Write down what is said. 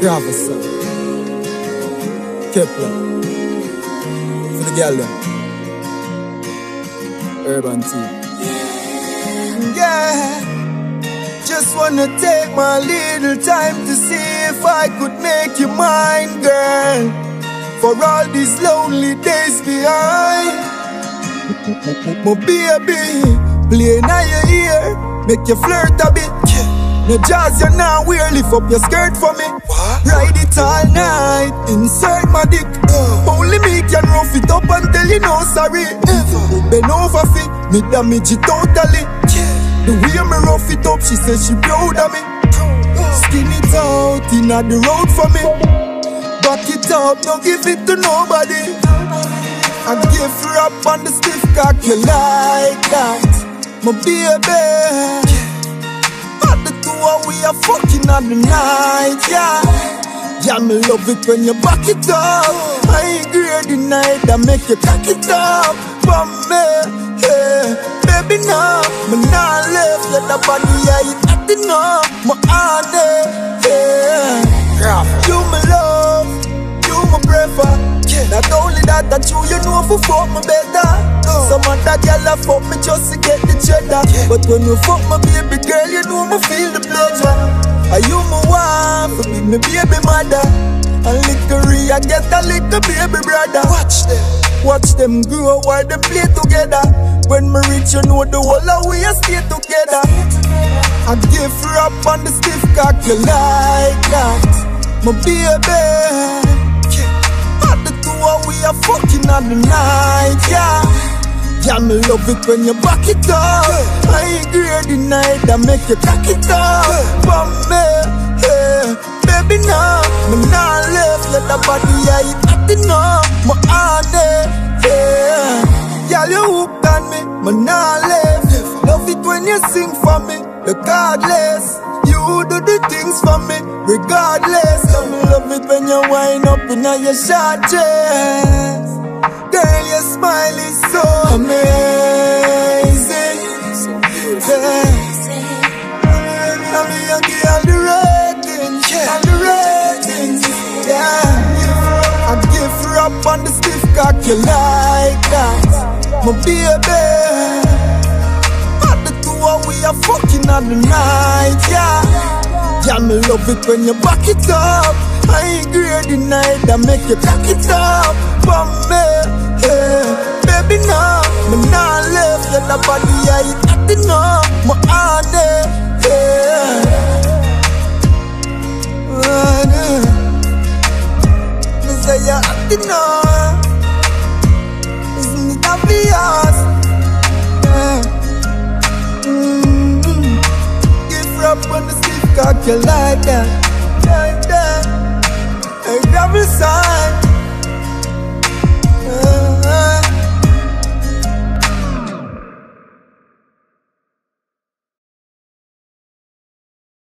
Gravison. Keplah. For the girl them. Urban team. Yeah. Just wanna take my little time to see if I could make you mine, girl. For all these lonely days behind. My baby, play now your ear, make you flirt a bit. No jazz you now wear, lift up your skirt for me. Ride it all night, inside my dick. Only me can rough it up and tell you no sorry. Bend over fi, me damage it totally. The way me rough it up, she says she proud of me. Skin it out in the road for me. Back it up, don't give it to nobody. I give her up on the stiff cock, you like that, my baby. At the two of we are fucking on the night, yeah. Yeah, me love it when you back it up. I ain't great the night that make you cock it up for me, yeah. Baby, no, me not left, let the body, yeah, it acting up, my honey, yeah. You my love, you my prefer. Not only that, that you, you know for fuck me better. Uh. Some other girl a fuck me But when you fuck my baby girl, you know me feel the pleasure. Are you my wife? Be me baby mother. A little I get a little baby brother. Watch them, watch them grow while they play together. When me reach, you know the whole of we stay together. I give her up on the stiff cock, you like that, my baby. At the two of we are fucking on the night, yeah. Yeah, me love it when you back it up. I ain't great the night that make you cock it up. For me, yeah. Baby, now me not left. Let the body, yeah, it acting up. My honey, yeah. Girl, you hooked on me, me not left. Love it when you sing for me, regardless. You do the things for me, regardless. Love me, love it when you wind up in your short dress. Girl, your smile is so amazing. Yeah. I mean, I give all the ratings, all the ratings. Yeah. I give her up on the stiff cock, you like that, my baby. At the two we are fucking on the night, yeah. Yeah, me love it when you back it up. I ain't great the night that make you cock it up the body, yeah, it up, my honey, yeah. Honey. Me say you're. Isn't it obvious? Yeah. Mm-hmm. Her up on the stiff cock, you like that,